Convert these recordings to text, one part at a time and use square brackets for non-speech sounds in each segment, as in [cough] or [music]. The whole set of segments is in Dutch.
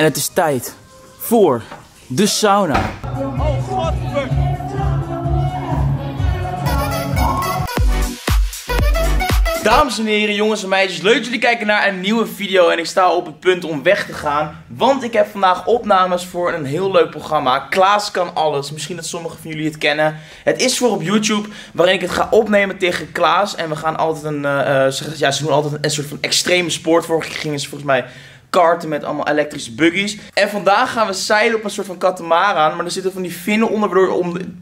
En het is tijd voor de sauna. Dames en heren, jongens en meisjes, leuk dat jullie kijken naar een nieuwe video en ik sta op het punt om weg te gaan. Want ik heb vandaag opnames voor een heel leuk programma. Klaas kan alles, misschien dat sommigen van jullie het kennen. Het is voor op YouTube, waarin ik het ga opnemen tegen Klaas. En we gaan altijd een, eh, eh, ja, ze doen altijd een, een soort van extreme sport. Vorige keer gingen ze volgens mij karten met allemaal elektrische buggies. En vandaag gaan we zeilen op een soort van katamaran. Maar er zitten van die vinnen onder,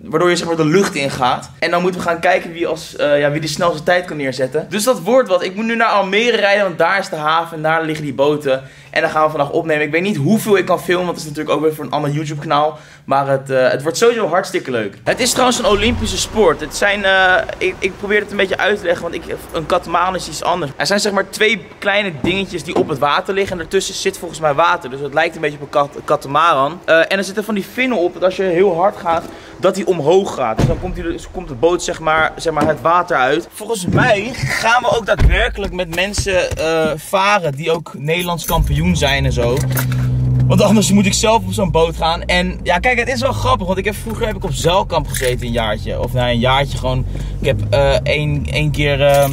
waardoor, je zeg maar de lucht ingaat. En dan moeten we gaan kijken wie, als, eh, ja, wie de snelste tijd kan neerzetten. Dus dat wordt wat. Ik moet nu naar Almere rijden, want daar is de haven en daar liggen die boten. En dan gaan we vandaag opnemen. Ik weet niet hoeveel ik kan filmen, want het is natuurlijk ook weer voor een ander YouTube kanaal. Maar het, uh, het wordt sowieso hartstikke leuk. Het is trouwens een Olympische sport. Het zijn, uh, ik, ik, probeer het een beetje uit te leggen, want een katamaran is iets anders. Er zijn zeg maar twee kleine dingetjes die op het water liggen. En ertussen zit volgens mij water. Dus het lijkt een beetje op een kat, katamaran. Uh, en er zitten van die vinnen op dat als je heel hard gaat, dat die omhoog gaat. Dus dan komt, dus komt de boot zeg maar, zeg maar het water uit. Volgens mij gaan we ook daadwerkelijk met mensen varen die ook Nederlands kampioen zijn en zo. Want anders moet ik zelf op zo'n boot gaan. En ja, kijk, het is wel grappig. Want ik heb, vroeger heb ik op zeilkamp gezeten een jaartje. Of nou, een jaartje gewoon. Ik heb uh, één, één keer uh,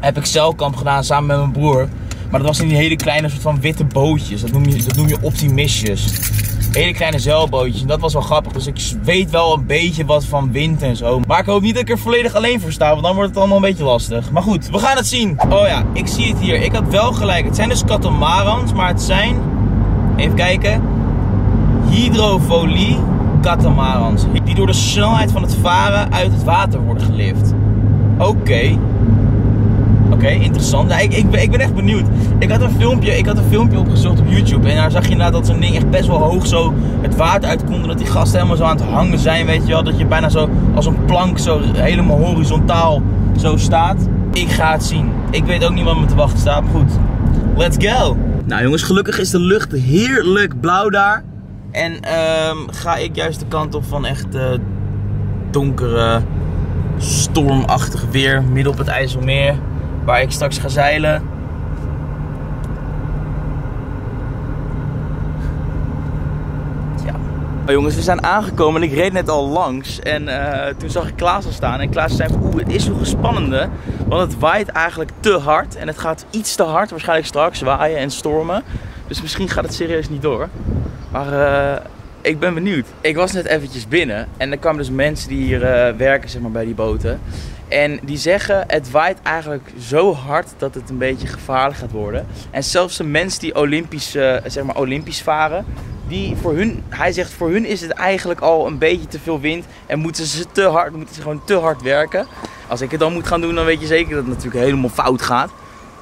heb ik zeilkamp gedaan samen met mijn broer. Maar dat was in die hele kleine soort van witte bootjes. Dat noem je, dat noem je optimistjes. Hele kleine zeilbootjes. En dat was wel grappig. Dus ik weet wel een beetje wat van wind en zo. Maar ik hoop niet dat ik er volledig alleen voor sta. Want dan wordt het allemaal een beetje lastig. Maar goed, we gaan het zien. Oh ja, ik zie het hier. Ik had wel gelijk. Het zijn dus katamarans. Maar het zijn Even kijken. Hydrofolie catamarans. Die door de snelheid van het varen uit het water worden gelift. Oké. Oké, interessant. Nou, ik, ik, ik ben echt benieuwd. Ik had, een filmpje, ik had een filmpje opgezocht op YouTube. En daar zag je inderdaad dat zo'n ding echt best wel hoog zo het water uitkomt. En dat die gasten helemaal zo aan het hangen zijn, weet je wel. Dat je bijna zo als een plank zo helemaal horizontaal zo staat. Ik ga het zien. Ik weet ook niet wat me te wachten staat. Maar goed, let's go. Nou jongens, gelukkig is de lucht heerlijk blauw daar. En um, ga ik juist de kant op van echt uh, donkere, stormachtig weer midden op het IJsselmeer. Waar ik straks ga zeilen. Oh, jongens, we zijn aangekomen en ik reed net al langs. En uh, toen zag ik Klaas al staan. En Klaas zei: Oeh, het is zo spannende. Want het waait eigenlijk te hard. En het gaat iets te hard, waarschijnlijk straks waaien en stormen. Dus misschien gaat het serieus niet door. Maar uh, ik ben benieuwd. Ik was net eventjes binnen. En er kwamen dus mensen die hier uh, werken zeg maar, bij die boten. En die zeggen, het waait eigenlijk zo hard dat het een beetje gevaarlijk gaat worden. En zelfs de mensen die Olympisch, zeg maar, Olympisch varen, die voor hun, hij zegt voor hun is het eigenlijk al een beetje te veel wind en moeten ze te hard, moeten ze gewoon te hard werken. Als ik het dan moet gaan doen, dan weet je zeker dat het natuurlijk helemaal fout gaat.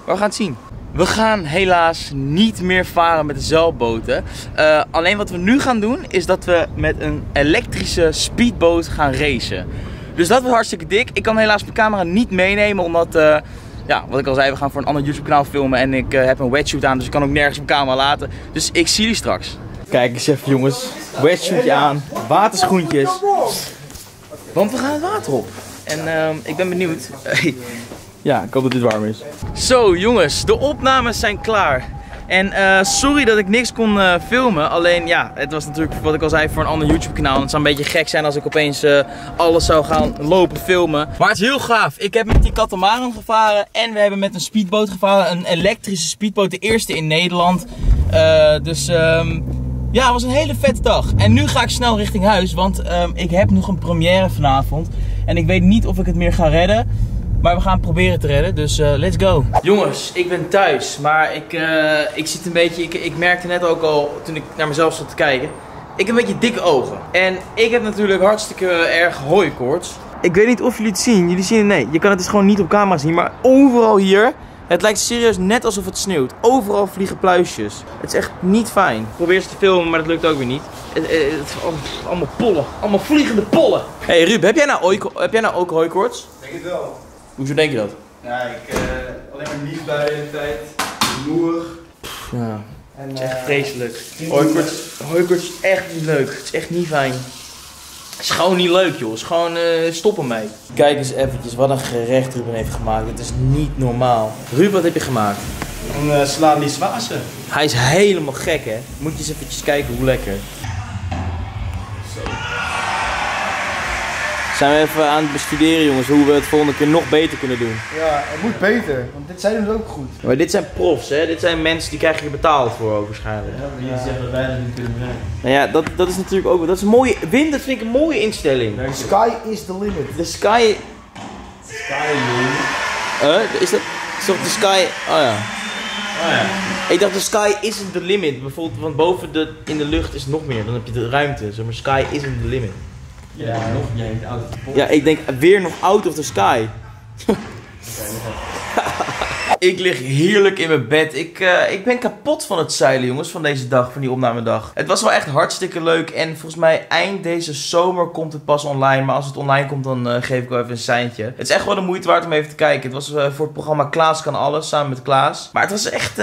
Maar we gaan het zien. We gaan helaas niet meer varen met de zeilboten. Uh, alleen wat we nu gaan doen, is dat we met een elektrische speedboot gaan racen. Dus dat wordt hartstikke dik. Ik kan helaas mijn camera niet meenemen, omdat... Uh, ja, wat ik al zei, we gaan voor een ander YouTube kanaal filmen en ik uh, heb een wetsuit aan, dus ik kan ook nergens mijn camera laten. Dus ik zie jullie straks. Kijk eens even jongens. Wetsuitje aan. Waterschoentjes. Want we gaan het water op. En uh, ik ben benieuwd. [laughs] ja, ik hoop dat dit warm is. Zo jongens, de opnames zijn klaar. En uh, sorry dat ik niks kon uh, filmen. Alleen ja, het was natuurlijk wat ik al zei voor een ander YouTube kanaal. Het zou een beetje gek zijn als ik opeens uh, alles zou gaan lopen filmen. Maar het is heel gaaf. Ik heb met die katamaran gevaren. En we hebben met een speedboot gevaren. Een elektrische speedboot. De eerste in Nederland. dus... Um, ja, het was een hele vette dag. En nu ga ik snel richting huis, want um, ik heb nog een première vanavond. En ik weet niet of ik het meer ga redden. Maar we gaan proberen te redden, dus uh, let's go. Jongens, ik ben thuis. Maar ik, uh, ik zit een beetje, ik, ik merkte net ook al toen ik naar mezelf zat te kijken. Ik heb een beetje dikke ogen. En ik heb natuurlijk hartstikke erg hooikoorts. Ik weet niet of jullie het zien. Jullie zien het, nee. Je kan het dus gewoon niet op camera zien. Maar overal hier het lijkt serieus net alsof het sneeuwt. Overal vliegen pluisjes. Het is echt niet fijn. Ik probeer ze te filmen, maar dat lukt ook weer niet. Het, het, het, allemaal pollen. Allemaal vliegende pollen. hey Ruud, heb jij nou, ooit, heb jij nou ook hooikoorts? Denk het wel. Hoezo denk je dat? Ja, ik uh, alleen maar niet bij de tijd. Moerig. Ja. En, het is echt uh, vreselijk. Hooikoorts is echt niet leuk. Het is echt niet fijn. Het is gewoon niet leuk, joh. Het is gewoon uh, stoppen mee. Kijk eens eventjes wat een gerecht Ruben heeft gemaakt. Het is niet normaal. Ruben, wat heb je gemaakt? Dan eh, slaan die zwazen. Hij is helemaal gek, hè? Moet je eens eventjes kijken hoe lekker. Zijn we even aan het bestuderen, jongens, hoe we het volgende keer nog beter kunnen doen. Ja, het moet beter, want dit zijn dus ook goed. Maar dit zijn profs, hè? Dit zijn mensen die krijgen hier betaald voor, ook waarschijnlijk. wie zegt dat wij dat niet kunnen zijn? Nou ja, dat, dat is natuurlijk ook... Dat is een mooie... Win, dat vind ik een mooie instelling. The sky is the limit. De sky... Sky, joh. Huh? Is dat... Is toch de sky... Oh ja. Oh ja. Ik dacht de sky isn't the limit. Bijvoorbeeld, want boven de, in de lucht is het nog meer. Dan heb je de ruimte. Zeg maar, sky isn't the limit. Ja, nog jij in de auto kapot. Ja, ik denk weer nog out of the sky. [laughs] ik lig heerlijk in mijn bed. Ik, eh, ik ben kapot van het zeilen, jongens, van deze dag, van die opnamedag. Het was wel echt hartstikke leuk. En volgens mij eind deze zomer komt het pas online. Maar als het online komt, dan eh, geef ik wel even een seintje. Het is echt wel de moeite waard om even te kijken. Het was eh, voor het programma Klaas kan alles, samen met Klaas. Maar het was echt,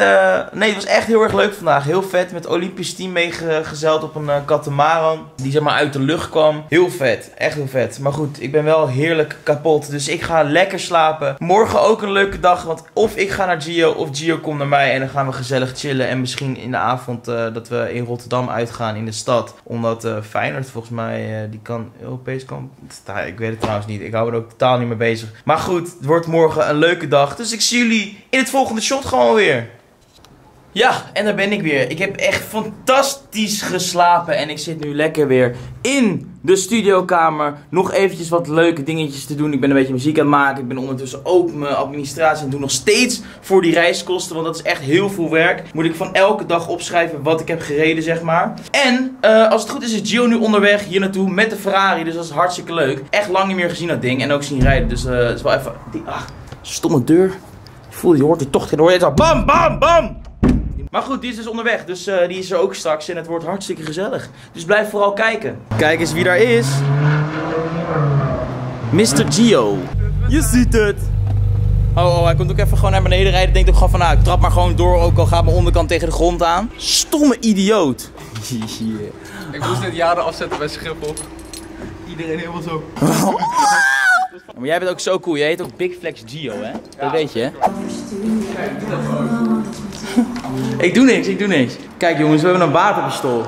nee, het was echt heel erg leuk vandaag. Heel vet, met Olympisch team meegezeild op een katamaran. Die zeg maar uit de lucht kwam. Heel vet, echt heel vet. Maar goed, ik ben wel heerlijk kapot. Dus ik ga lekker slapen. Morgen ook een leuke dag, want of ik ga naar Gio of Gio komt naar mij. En dan gaan we gezellig chillen. En misschien in de avond eh, dat we in Rotterdam uitgaan in de stad. Omdat Feyenoord volgens mij, eh, die kan Europees kan. Ik weet het trouwens niet. Ik hou er ook totaal niet mee bezig. Maar goed, het wordt morgen een leuke dag. Dus ik zie jullie in het volgende shot gewoon weer. Ja, en daar ben ik weer. Ik heb echt fantastisch geslapen en ik zit nu lekker weer in de studiokamer. Nog eventjes wat leuke dingetjes te doen. Ik ben een beetje muziek aan het maken. Ik ben ondertussen ook mijn administratie het doen. Nog steeds voor die reiskosten, want dat is echt heel veel werk. Moet ik van elke dag opschrijven wat ik heb gereden, zeg maar. En eh, als het goed is, is Gio nu onderweg hier naartoe met de Ferrari. Dus dat is hartstikke leuk. Echt lang niet meer gezien dat ding en ook zien rijden. Dus eh, het is wel even... Die, ah, stomme deur. Je voelt, je hoort die tocht en hoor je het al. Bam, bam, bam! Maar goed, die is dus onderweg. Dus eh, die is er ook straks. En het wordt hartstikke gezellig. Dus blijf vooral kijken. Kijk eens wie daar is. Mr. Gio. Je ziet het. Oh, oh, hij komt ook even gewoon naar beneden rijden. Denkt ook gewoon van, nou, ik trap maar gewoon door. Ook al gaat mijn onderkant tegen de grond aan. Stomme idioot. [laughs] Ik moest net jaren afzetten bij Schiphol. Iedereen helemaal zo. Maar jij bent ook zo cool. Jij heet ook Big Flex Gio, hè? Dat weet je, hè? Ik doe niks, ik doe niks. Kijk jongens, we hebben een waterpistool.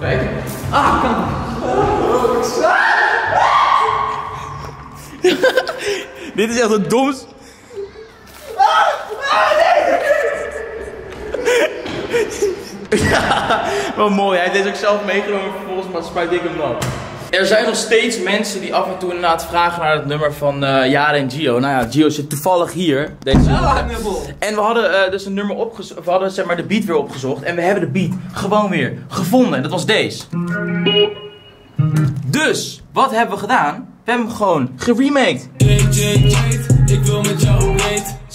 Kijk. [laughs] Dit is echt het domst. [laughs] Ja, wel mooi. Hij heeft deze ook zelf meegenomen. Vervolgens maar spuit ik hem dan. Er zijn nog steeds mensen die af en toe inderdaad vragen naar het nummer van eh Jade en Gio. Nou ja, Gio zit toevallig hier. Deze en we hadden eh, dus een nummer opgezocht. We hadden zeg maar de beat weer opgezocht. En we hebben de beat gewoon weer gevonden. En dat was deze. Dus, wat hebben we gedaan? We hebben hem gewoon geremaked. Ik wil met jou.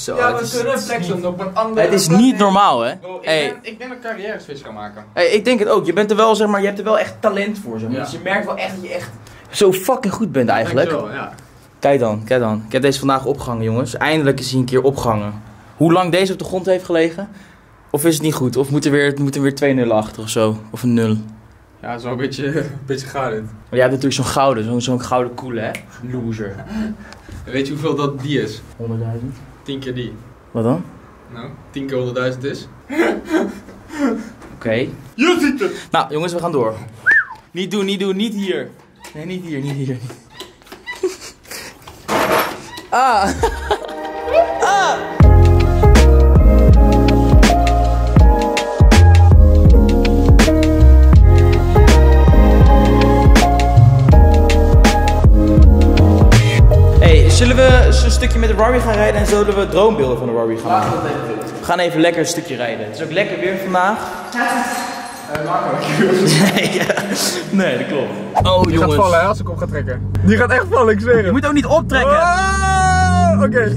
Zo, Ja, het we is, kunnen flexen op een andere het is niet normaal, hè? Bro, ik, Hey. denk, ik denk dat ik een carrière switch kan maken. Hey, ik denk het ook. Je bent er wel, zeg maar, je hebt er wel echt talent voor. Zeg maar. Ja. Dus je merkt wel echt dat je echt zo fucking goed bent eigenlijk. Ja. Kijk dan, kijk dan. Ik heb deze vandaag opgehangen, jongens. Eindelijk is hij een keer opgehangen. Hoe lang deze op de grond heeft gelegen? Of is het niet goed? Of moet er weer, moet er weer twee nullen achter of zo? Of een nul? Ja, zo een beetje, [laughs] een beetje dit. Maar jij hebt natuurlijk zo'n gouden, zo'n zo'n gouden koele, hè? Loser. [laughs] Weet je hoeveel dat die is? 100.000. 10 keer die. Wat dan? Nou, 10 keer 100.000 is. [laughs] Oké. Je ziet het! Nou, jongens, we gaan door. Niet doen, niet doen, niet hier. Nee, niet hier, niet hier. [laughs] ah! Zullen we eens een stukje met de Rari gaan rijden en zullen we droombeelden van de Rari gaan maken? We gaan even lekker een stukje rijden. Het is ook lekker weer vandaag. [laughs] nee, ja. nee, dat klopt. Oh, Die gaat vallen hè, als ik op ga trekken. Die gaat echt vallen, ik zweer Je moet ook niet optrekken. Ah, Oké.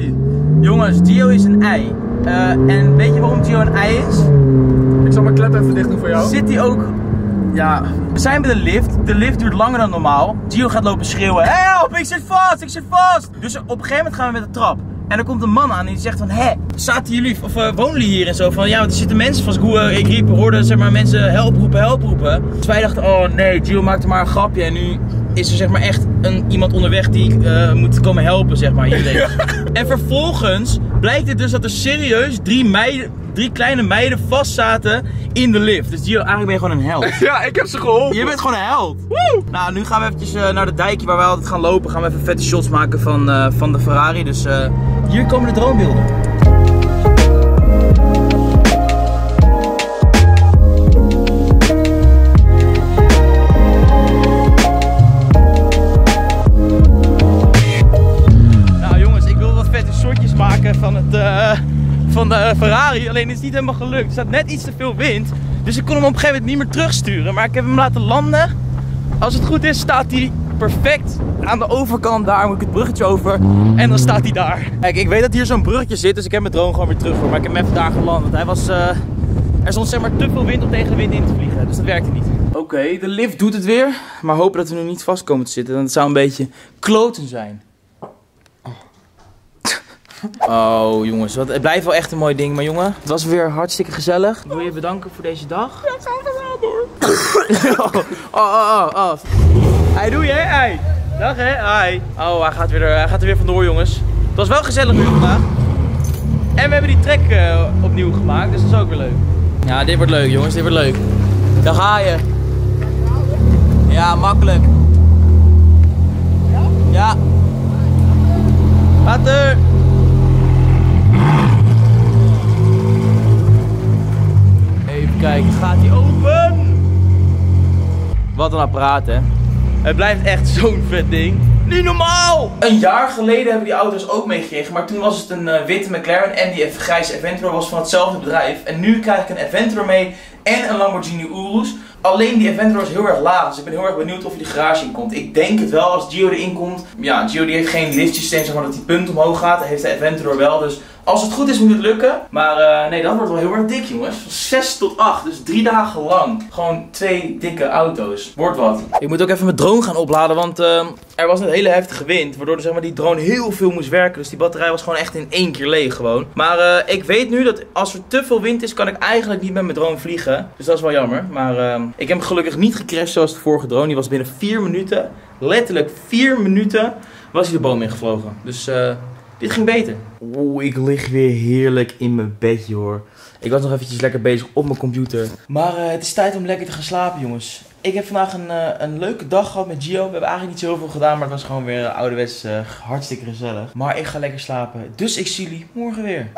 Jongens, Gio is een ei. Eh, en weet je waarom Gio een ei is? Ik zal mijn klep even dicht doen voor jou. Zit hij ook... Ja, we zijn bij de lift. De lift duurt langer dan normaal. Gio gaat lopen schreeuwen. Help, ik zit vast, ik zit vast. Dus op een gegeven moment gaan we met de trap. En er komt een man aan en die zegt van, hé, zaten jullie, of eh, wonen jullie hier en zo? Van, ja, want er zitten mensen vast. Hoe, eh, ik riep, hoorde zeg maar mensen help roepen, help roepen. Dus wij dachten, oh nee, Gio maakte maar een grapje en nu is er zeg maar echt een, iemand onderweg die eh, moet komen helpen, zeg maar. Hierheen. [laughs] en vervolgens blijkt het dus dat er serieus drie, meiden, drie kleine meiden vast zaten in de lift. Dus Gio, eigenlijk ben je gewoon een held. [laughs] Ja, ik heb ze geholpen. Je bent gewoon een held. Nou, nu gaan we eventjes eh, naar de dijkje waar wij altijd gaan lopen. Gaan we even vette shots maken van, eh, van de Ferrari. Dus hier komen de droombeelden. Van de Ferrari. Alleen het is niet helemaal gelukt. Er staat net iets te veel wind. Dus ik kon hem op een gegeven moment niet meer terugsturen. Maar ik heb hem laten landen. Als het goed is, staat hij perfect aan de overkant. Daar moet ik het bruggetje over. En dan staat hij daar. Kijk, ik weet dat hier zo'n bruggetje zit. Dus ik heb mijn drone gewoon weer terug voor. Maar ik heb hem even daar geland. Want hij was... eh, er stond zeg maar te veel wind om tegen de wind in te vliegen. Dus dat werkte niet. Oké, de lift doet het weer. Maar hopen dat we nu niet vast komen te zitten. Het zou een beetje kloten zijn. Oh jongens, wat, het blijft wel echt een mooi ding. Maar jongen, het was weer hartstikke gezellig. Ik wil je bedanken voor deze dag. Ja, het zou gedaan hoor. [laughs] oh, oh, oh, oh. Hey, doe je hè? Hey. Dag hè? Hi. Oh, hij gaat, weer, er- hij gaat er weer vandoor jongens. Het was wel gezellig weer vandaag. En we hebben die trek eh, opnieuw gemaakt, dus dat is ook weer leuk. Ja, dit wordt leuk jongens, dit wordt leuk. Daar ga je. Ja, makkelijk. Ja. Water. Even kijken, gaat hij open? Wat een apparaat, hè? Het blijft echt zo'n vet ding. Niet normaal! Een jaar geleden hebben die auto's ook meegekregen, maar toen was het een eh, witte McLaren en die grijze Aventador was van hetzelfde bedrijf. En nu krijg ik een Aventador mee en een Lamborghini Urus. Alleen die Aventador is heel erg laag, dus ik ben heel erg benieuwd of hij de garage in komt. Ik denk het wel als Gio erin komt. Ja, Gio die heeft geen liftsysteem, zeg maar dat die punt omhoog gaat. Dat heeft de Aventador wel, dus als het goed is moet het lukken. Maar eh, nee, dat wordt wel heel erg dik jongens. Van 6 tot 8, dus drie dagen lang. Gewoon twee dikke auto's. Wordt wat. Ik moet ook even mijn drone gaan opladen, want eh, er was een hele heftige wind. Waardoor zeg maar, die drone heel veel moest werken. Dus die batterij was gewoon echt in één keer leeg gewoon. Maar eh, ik weet nu dat als er te veel wind is, kan ik eigenlijk niet met mijn drone vliegen. Dus dat is wel jammer. Maar eh, ik heb gelukkig niet gecrashed zoals de vorige drone. Die was binnen 4 minuten, letterlijk 4 minuten, was hij de boom ingevlogen. Dus eh, dit ging beter. Oeh, ik lig weer heerlijk in mijn bedje hoor. Ik was nog eventjes lekker bezig op mijn computer. Maar eh, het is tijd om lekker te gaan slapen, jongens. Ik heb vandaag een, eh, een leuke dag gehad met Gio. We hebben eigenlijk niet zoveel gedaan, maar het was gewoon weer ouderwets eh, hartstikke gezellig. Maar ik ga lekker slapen. Dus ik zie jullie morgen weer.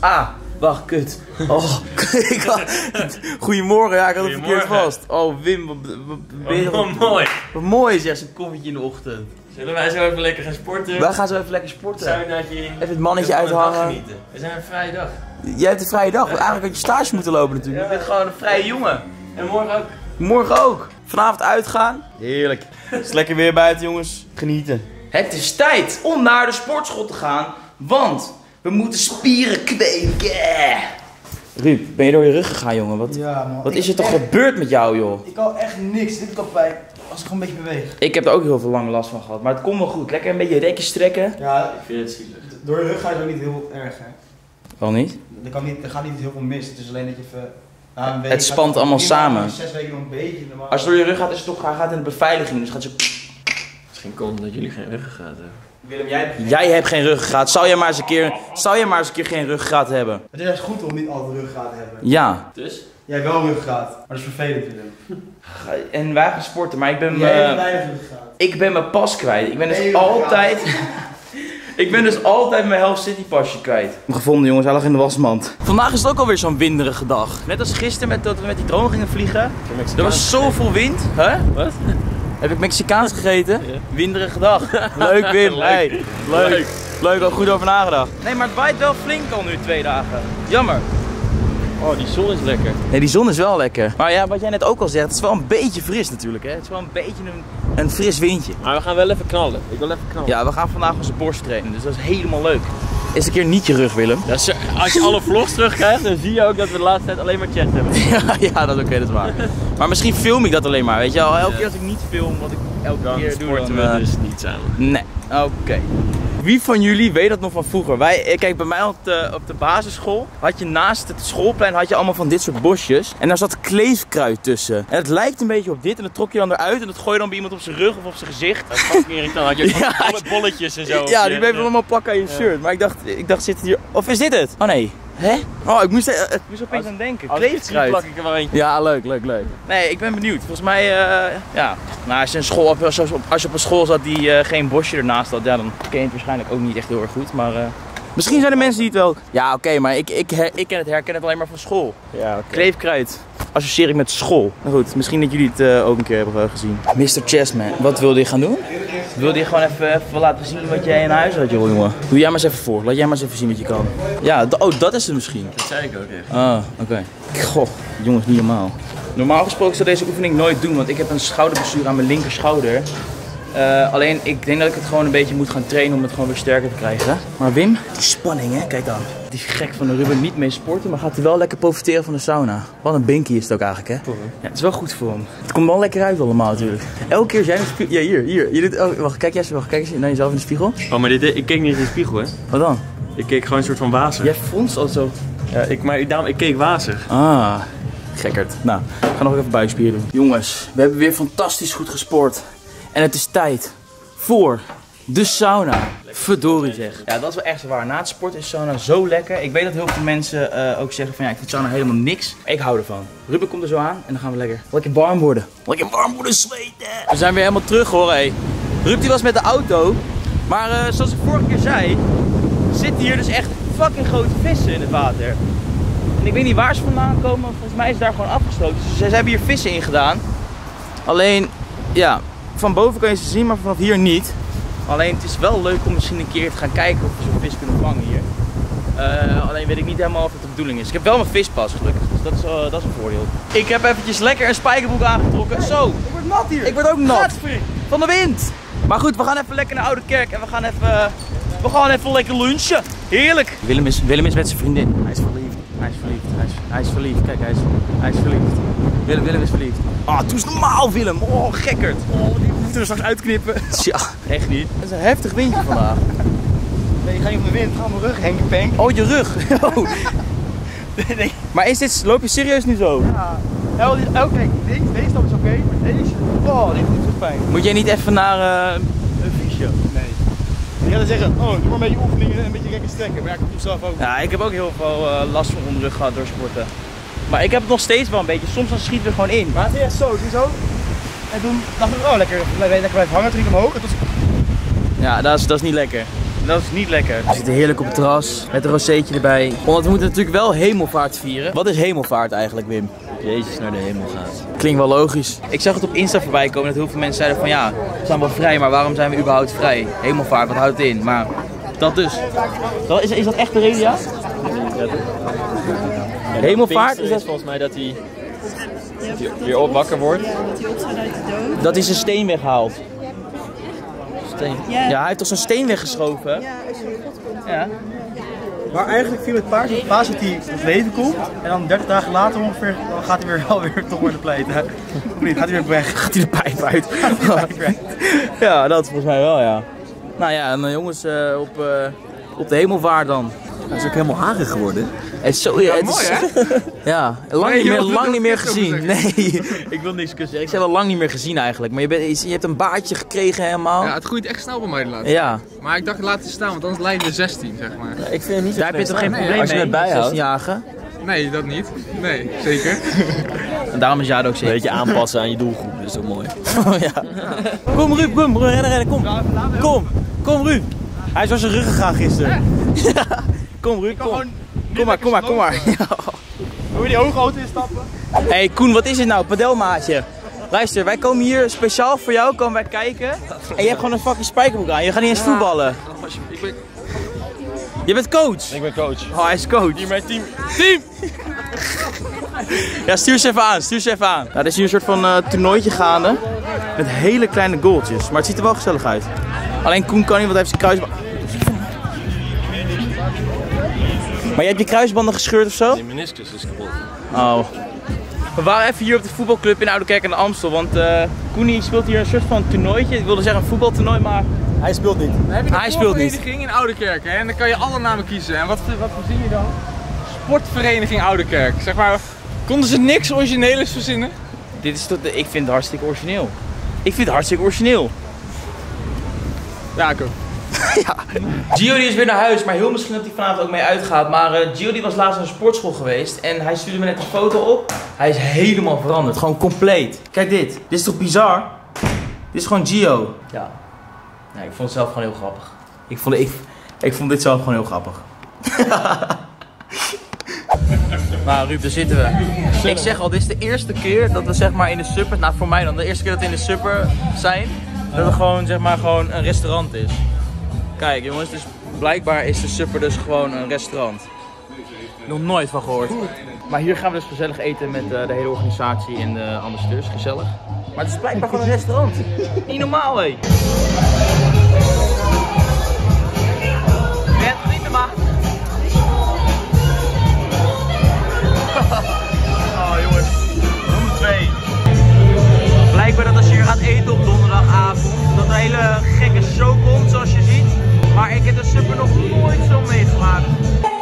Ah, wacht, kut. Oh, [laughs] ik had... Goedemorgen, ja, ik had het verkeerd vast. Oh, Wim, wat, wat, wat ben je- [laughs] Oh, mooi. wat mooi zeg, zo'n koffietje in de ochtend. Zullen wij zo even lekker gaan sporten? Wij gaan zo even lekker sporten. Even het mannetje uithangen. genieten. We zijn een vrije dag. Jij hebt een vrije dag, want eigenlijk had je stage moeten lopen natuurlijk. Je Ja. bent gewoon een vrije jongen. En morgen ook. Morgen ook. Vanavond uitgaan. Heerlijk. Het is lekker weer buiten, jongens. Genieten. Het is tijd om naar de sportschool te gaan, want we moeten spieren kweken. Ruud, ben je door je rug gegaan, jongen? Wat, Ja, man. wat is er toch echt- gebeurd met jou, joh? Ik kan echt niks. Dit kan bij als ik gewoon een beetje beweeg. Ik heb er ook heel veel lange last van gehad, maar het komt wel goed. Lekker een beetje rekjes strekken. Ja, Ik vind het zielig. door je rug gaat het ook niet heel erg, hè. Wel niet? Er, kan niet, er gaat niet heel veel mis. Het is alleen dat je even... na een week Het gaat spant allemaal samen. Zes weken nog een beetje normaal. Als het door je rug gaat, is het toch, hij gaat in de beveiliging, dus gaat zo... Misschien komt dat jullie geen ruggengraat hebben. Willem, jij hebt... Jij hebt geen ruggengraat. Zou jij maar eens een keer, zou jij maar eens een keer geen ruggengraat hebben? Het is juist goed om niet altijd ruggraat te hebben. Ja. Dus? Jij hebt wel ruggraat, maar dat is vervelend, Willem. En wij gaan sporten, maar ik ben, Jij hebt eh, ik ben mijn pas kwijt. Ik ben dus Nee, ruggengraat. altijd... [laughs] ik ben dus altijd mijn Health City pasje kwijt. Ik heb hem gevonden jongens, hij lag in de wasmand. Vandaag is het ook alweer zo'n winderige dag. Net als gisteren met, dat we met die drone gingen vliegen. Er was zoveel wind. Hè? Wat? Heb ik Mexicaans gegeten? Ja. Winderige dag. [laughs] Leuk Wim. Leuk. Hey, leuk. Leuk, ook goed over nagedacht. Nee, maar het waait wel flink al nu twee dagen. Jammer. Oh, die zon is lekker. Nee, die zon is wel lekker. Maar ja, wat jij net ook al zegt, het is wel een beetje fris natuurlijk. Hè? Het is wel een beetje een, een fris windje. Maar we gaan wel even knallen. Ik wil even knallen. Ja, we gaan vandaag onze borst trainen, dus dat is helemaal leuk. Is een keer niet je rug, Willem. Ja, als je alle vlogs terugkrijgt, dan zie je ook dat we de laatste tijd alleen maar chat hebben. [laughs] ja, ja, dat is oké, dat is waar. Maar misschien film ik dat alleen maar, weet je wel. Elke keer als ik niet film wat ik elke Dan keer doe, dan, we eh, dus niet samen. Nee, oké. Wie van jullie weet dat nog van vroeger? Wij, eh, kijk, bij mij op de, op de basisschool had je naast het schoolplein had je allemaal van dit soort bosjes. En daar zat kleefkruid tussen. En het lijkt een beetje op dit en dat trok je dan eruit en dat gooi je dan bij iemand op zijn rug of op zijn gezicht. Dat is fucking irritant. Had je [laughs] Ja. bolletjes en zo. Ja, die bleven allemaal plakken aan je shirt. Maar ik dacht, ik dacht, zit hier... Of is dit het? Oh nee. Hè? Oh, ik moest, er- ik moest opeens aan denken. Kleefkruid. plak ik er wel eentje. Ja, leuk, leuk, leuk. Nee, ik ben benieuwd. Volgens mij, eh, ja. Nou, als je, een school, op- als, je op, als je op een school zat die eh, geen bosje ernaast had, ja, dan ken je het waarschijnlijk ook niet echt heel erg goed. Maar eh, misschien zijn er mensen die het wel. Ja, oké, maar ik, ik, her- ik ken het, herken het alleen maar van school. Ja, oké. Kleefkruid associeer ik met school. Nou goed, misschien dat jullie het eh, ook een keer hebben gezien. Mr. Chessman, wat wilde je gaan doen? Wilde je gewoon even, even laten zien wat jij in huis had, joh, jongen? Doe jij maar eens even voor. Laat jij maar eens even zien wat je kan. Ja, oh, dat is het misschien. Dat zei ik ook echt. Ah, oké. Goh, jongens, niet normaal. Normaal gesproken zou deze oefening nooit doen, want ik heb een schouderblessure aan mijn linker Eh, alleen ik denk dat ik het gewoon een beetje moet gaan trainen om het gewoon weer sterker te krijgen. Maar Wim, die spanning hè, kijk dan. Die is gek van de Ruben niet mee sporten, maar gaat hij wel lekker profiteren van de sauna. Wat een binky is het ook eigenlijk hè. Ja, het is wel goed voor hem. Het komt wel lekker uit allemaal natuurlijk. Elke keer als jij in de spiegel... Ja, hier, hier. Je doet... oh, wacht, kijk jij eens, wacht, kijk eens naar jezelf in de spiegel. Oh, maar dit, ik keek niet in de spiegel, hè. Wat dan? Ik keek gewoon een soort van wazig. Jij fronst al zo. Ja, ik, maar ik, daarom, ik keek wazig. Ah, gekkerd. Nou, ik ga nog even buikspieren doen. Jongens, we hebben weer fantastisch goed gesport. En het is tijd voor de sauna. Verdorie zeg. Ja, dat is wel echt waar. Na het sporten is sauna zo lekker. Ik weet dat heel veel mensen eh, ook zeggen van ja, ik vind sauna helemaal niks. Ik hou ervan. Ruben komt er zo aan en dan gaan we lekker, lekker warm worden. Lekker warm worden zweten. We zijn weer helemaal terug hoor hé. Ruben die was met de auto. Maar eh, zoals ik vorige keer zei, zitten hier dus echt fucking grote vissen in het water. En ik weet niet waar ze vandaan komen, maar volgens mij is het daar gewoon afgesloten. Dus ze, ze hebben hier vissen in gedaan. Alleen, ja, van boven kan je ze zien, maar vanaf hier niet. Alleen het is wel leuk om misschien een keer te gaan kijken of we zo'n vis kunnen vangen hier. Eh, alleen weet ik niet helemaal of het de bedoeling is. Ik heb wel mijn vispas gelukkig, dus dat is, eh, dat is een voordeel. Ik heb eventjes lekker een spijkerbroek aangetrokken. Zo, ik word nat hier. Ik word ook nat. Van de wind. Maar goed, we gaan even lekker naar Oude Kerk en we gaan even, we gaan even lekker lunchen. Heerlijk. Willem is, Willem is met zijn vriendin. Hij is verliefd. Hij is verliefd. Hij is, hij is verliefd. Kijk, hij is, hij is verliefd. Willem, Willem is verliefd. Ah, doe eens normaal, Willem. Oh, gekkerd. Oh, die moeten er straks uitknippen. Tja, echt niet. Het is een heftig windje vandaag. Nee, je gaat niet op de wind, ga op mijn rug, Henk Penk. Oh, je rug. [laughs] Oh. Nee. Maar is dit, loop je serieus nu zo? Ja, oh, die- oh, kijk, deze, deze stap is oké, maar deze, oh, die doet zo pijn. Moet jij niet even naar eh, een fysio? Nee. Die gaan dan zeggen, oh, doe maar een beetje oefeningen en een beetje rekken strekken. Maar ja, ik doe zelf ook. Ja, ik heb ook heel veel eh, last van onderrug gehad door sporten. Maar ik heb het nog steeds wel een beetje. Soms dan schieten we gewoon in. Maar het is echt zo, doe zo. En toen dacht ik, oh, lekker, lekker blijven hangen, toen ging ik omhoog. En toen Ja, dat is, dat is niet lekker. Dat is niet lekker. We zitten heerlijk op het terras met een rozeetje erbij. Want we moeten natuurlijk wel hemelvaart vieren. Wat is hemelvaart eigenlijk, Wim? Jezus naar de hemel gaat. Klinkt wel logisch. Ik zag het op Insta voorbij komen dat heel veel mensen zeiden van ja, we zijn wel vrij, maar waarom zijn we überhaupt vrij? Hemelvaart, wat houdt het in? Maar dat dus. Is, is dat echt de reden, ja? Hemelvaart, is dat... volgens mij dat hij hij weer op wakker wordt. Dat hij opstaat uit de dood. Dat hij zijn steen weghaalt. Steen. Ja. Ja, hij heeft toch zijn steen weggeschoven? Ja, als je komt. Ja. Maar eigenlijk viel het paard op basis dat hij tot leven komt. En dan 30 dagen later ongeveer, dan gaat hij weer [laughs] wel weer toch worden pleiten. Of niet, gaat hij weer weg. [laughs] Gaat hij de pijp uit? ja, dat volgens mij wel, ja. Nou ja, en eh, jongens, eh, op, eh, op de hemelvaart dan. Hij is ook helemaal harig geworden. Het is zo, ja, het mooi, is, [laughs] ja, lang, Nee, niet meer, lang niet meer gezien. Nee, [laughs] ik wil niks kunnen zeggen. Ik zei wel lang niet meer gezien eigenlijk. Maar je, bent, je hebt een baardje gekregen helemaal. Ja, Ja, het groeit echt snel bij mij de laatste tijd. Maar ik dacht, laat het staan, want anders leiden we 16, zeg maar. Ik vind het niet zo daar heb je toch geen probleem als je mee? het bijhoudt. 16 jagen. Nee, dat niet. Nee, zeker. [laughs] En daarom is Jade ook Een zeker. beetje aanpassen aan je doelgroep, dat is ook mooi. Oh, ja. Kom Ruud, kom, rennen, rennen, kom. Kom, kom Ruud. Hij is wel zijn rug gegaan gisteren. Ja. Kom Ruud, kom. Kom maar, kom maar, kom maar. Wil je die hoge auto instappen? Hé hey, Koen, wat is het nou? Padelmaatje. Luister, wij komen hier speciaal voor jou komen wij kijken. En je hebt gewoon een fucking spijkerbroek aan. Je gaat niet eens voetballen. Ik ben... Je bent coach. Ik ben coach. Oh, hij is coach. Hier mijn team. Team! Ja, stuur ze even aan, stuur ze even aan. Nou, er is hier een soort van eh toernooitje gaande. Met hele kleine goaltjes. Maar het ziet er wel gezellig uit. Alleen Koen kan niet, want hij heeft zijn kruisband. Maar je hebt je kruisbanden gescheurd of zo? Die meniscus is kapot. Oh. We waren even hier op de voetbalclub in Oudekerk en de Amstel. Want eh Koenie speelt hier een soort van toernooitje. Ik wilde zeggen een voetbaltoernooi, maar Hij speelt niet. Dan heb je Hij speelt niet. in Oudekerk hè, en dan kan je alle namen kiezen. En wat, wat verzin je dan? Sportvereniging Oudekerk. Zeg maar, konden ze niks origineels verzinnen? dit is tot, ik vind het hartstikke origineel. Ik vind het hartstikke origineel. Ja, ik ook. [laughs] Gio die is weer naar huis, maar heel misschien dat hij vanavond ook mee uitgaat. Maar eh, Gio die was laatst naar een sportschool geweest en hij stuurde me net een foto op. Hij is helemaal veranderd, gewoon compleet. Kijk dit, dit is toch bizar? Dit is gewoon Gio. Ja, nee, ik vond het zelf gewoon heel grappig. Ik vond, ik, ik vond dit zelf gewoon heel grappig. [laughs] Maar Ruud, daar zitten we. Ik zeg al, dit is de eerste keer dat we zeg maar in de super, nou voor mij dan, de eerste keer dat we in de super zijn, dat het gewoon zeg maar gewoon een restaurant is. Kijk jongens, dus blijkbaar is de supper dus gewoon een restaurant. Nog nooit van gehoord. Maar hier gaan we dus gezellig eten met eh, de hele organisatie en de ambassadeurs, gezellig. Maar het is blijkbaar gewoon een restaurant. Niet normaal hé. Ben je niet maar. [laughs] Oh jongens, nummer 2. Blijkbaar dat als je hier gaat eten op donderdagavond, dat er een hele gekke show komt zoals je ziet. Maar ik heb de supper nog nooit zo meegemaakt.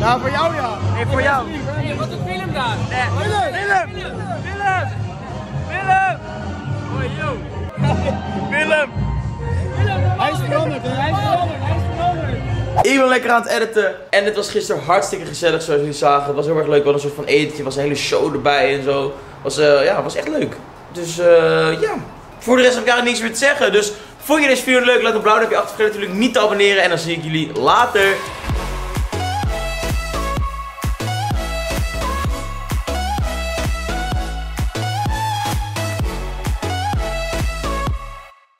Nou, voor jou ja. Nee, voor jou. Hey, wat doet Willem daar? Nee. Willem! Willem! Willem! Willem! Hoi, yo! [laughs] Willem! Hij is veranderd, hè? Hij is veranderd, hij is veranderd. Ik ben lekker aan het editen en het was gisteren hartstikke gezellig zoals jullie zagen. Het was heel erg leuk, we hadden een soort van etentje, er was een hele show erbij en zo. Was, eh, ja, was echt leuk. Dus eh, ja, voor de rest heb ik eigenlijk niks meer te zeggen. Dus vond je deze video leuk, laat een blauw duimpje achter. Vergeet natuurlijk niet te abonneren en dan zie ik jullie later.